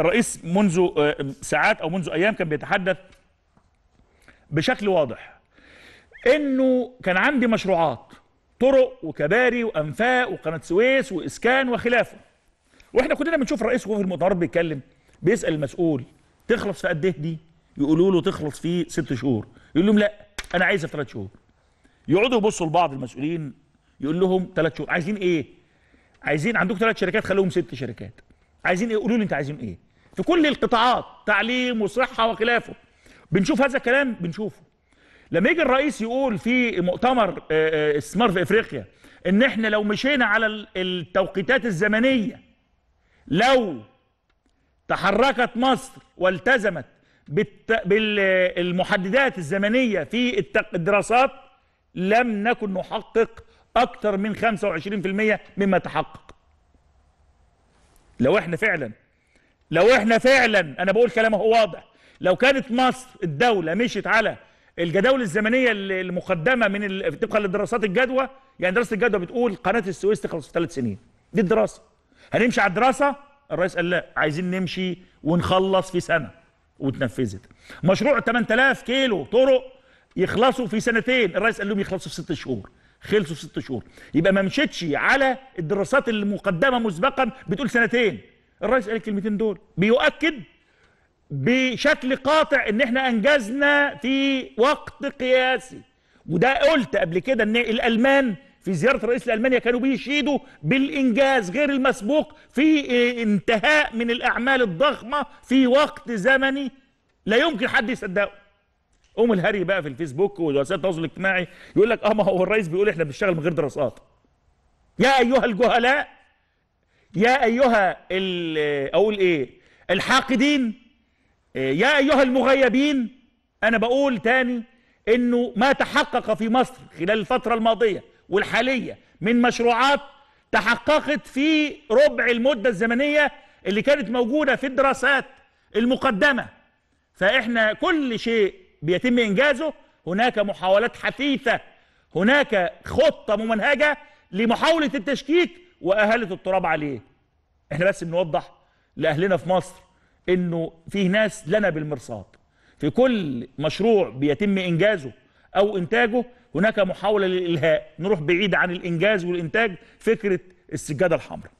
الرئيس منذ آه، ساعات أو منذ أيام كان بيتحدث بشكل واضح إنه كان عندي مشروعات طرق وكباري وأنفاق وقناة سويس وإسكان وخلافة. وإحنا كلنا بنشوف الرئيس وهو في المؤتمرات بيتكلم بيسأل المسؤول تخلص في قد إيه دي؟ يقولوا له تخلص في ست شهور. يقول لهم لا أنا عايزها في ثلاث شهور. يقعدوا يبصوا لبعض المسؤولين يقول لهم ثلاث شهور. عايزين إيه؟ عايزين عندكم ثلاث شركات خلوهم ست شركات. عايزين إيه؟ قولوا لي انت عايزين إيه؟ في كل القطاعات تعليم وصحة وخلافه. بنشوف هذا الكلام؟ بنشوفه. لما يجي الرئيس يقول في مؤتمر آه، آه، استثمار في إفريقيا إن إحنا لو مشينا على ال- التوقيتات الزمنية لو تحركت مصر والتزمت. بالمحددات الزمنية في الدراسات لم نكن نحقق أكثر من 25% مما تحقق. لو إحنا فعلا لو إحنا فعلا أنا بقول كلام هو واضح لو كانت مصر الدولة مشيت على الجداول الزمنية المقدمة من طبقا لدراسات الجدوى يعني دراسة الجدوى بتقول قناة السويس تخلص في ثلاث سنين. دي الدراسة. هنمشي على الدراسة؟ الرئيس قال لا عايزين نمشي ونخلص في سنة. واتنفذت. مشروع 8000 كيلو طرق يخلصوا في سنتين. الرئيس قال لهم يخلصوا في ست شهور. خلصوا في ست شهور. يبقى ما مشيتش على الدراسات المقدمة مسبقا بتقول سنتين. الرئيس قال الكلمتين دول. بيؤكد بشكل قاطع إن إحنا أنجزنا في وقت قياسي. وده قلت قبل كده إن الألمان في زيارة رئيس الالمانيا كانوا بيشيدوا بالإنجاز غير المسبوق في انتهاء من الأعمال الضخمة في وقت زمني لا يمكن حد يصدقه. قوم الهري بقى في الفيسبوك ووسائل التواصل الاجتماعي يقول لك آه ما هو الرئيس بيقول إحنا بنشتغل من غير دراسات. يا أيها الجهلاء يا أيها ال- أقول إيه؟ الحاقدين يا أيها المغيبين أنا بقول تاني إنه ما تحقق في مصر خلال الفترة الماضية والحالية من مشروعات تحققت في ربع المدة الزمنية اللي كانت موجودة في الدراسات المقدمة. فإحنا كل شيء بيتم إنجازه. هناك محاولات حثيثة هناك خطة ممنهجة لمحاولة التشكيك واهاله التراب عليه. إحنا بس بنوضح لأهلنا في مصر إنه فيه ناس لنا بالمرصاد. في كل مشروع بيتم إنجازه أو إنتاجه هناك محاولة للإلهاء. نروح بعيد عن الإنجاز والإنتاج فكرة السجادة الحمراء.